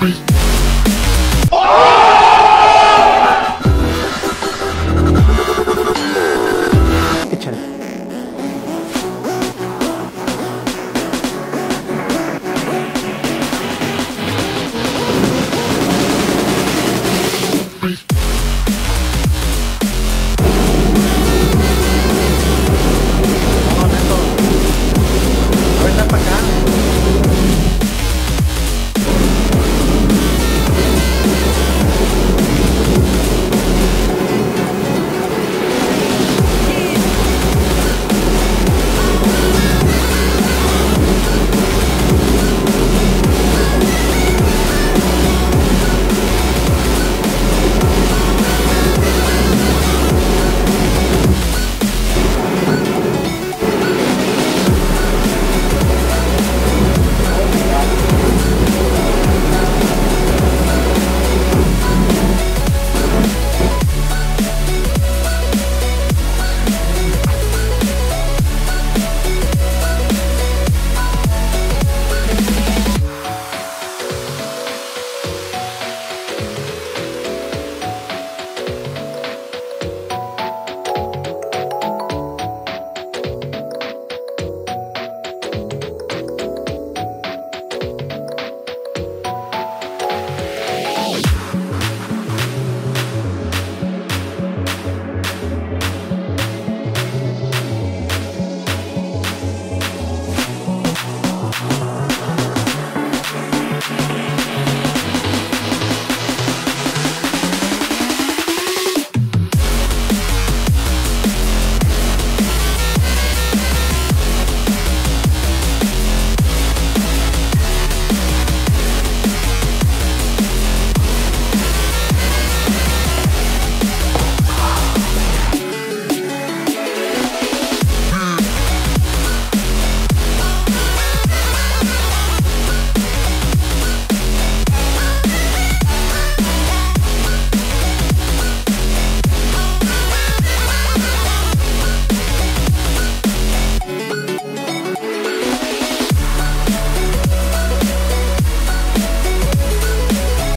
beat.